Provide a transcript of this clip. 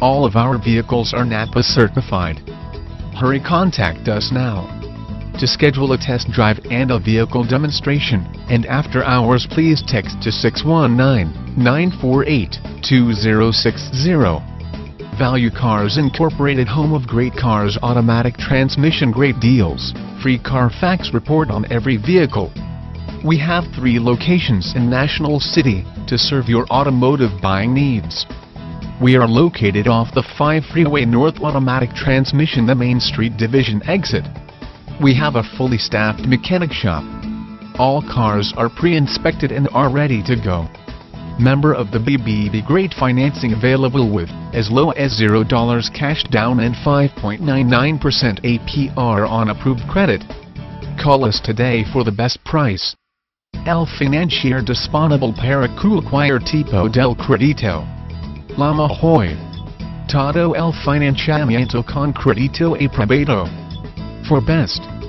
All of our vehicles are NAPA certified. Hurry contact us now. To schedule a test drive and a vehicle demonstration, and after hours please text to 619-948-2060. Value Cars Incorporated home of great cars automatic transmission great deals, free Carfax report on every vehicle. We have three locations in National City to serve your automotive buying needs. We are located off the 5 Freeway North Automatic Transmission the Main Street Division exit. We have a fully staffed mechanic shop. All cars are pre-inspected and are ready to go. Member of the BBB Great Financing available with as low as $0 cash down and 5.99% APR on approved credit. Call us today for the best price. El Financier Disponable para cualquier tipo del credito. La mejor. Todo el financiamiento con credito aprobado. For best.